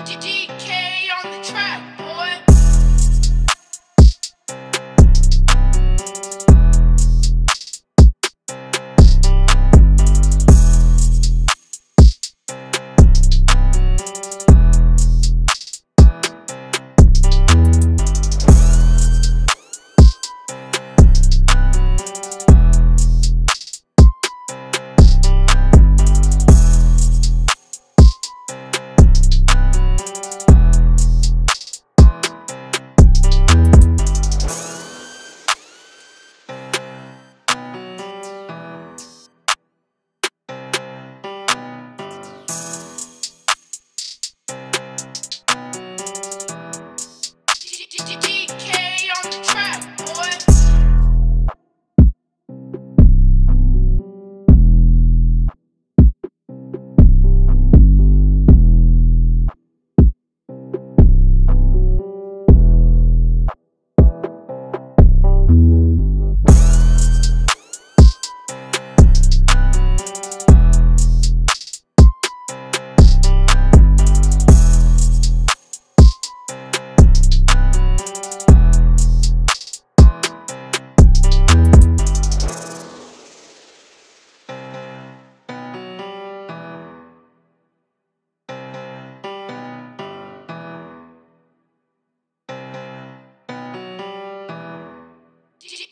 DK on the track,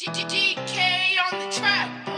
DK on the track.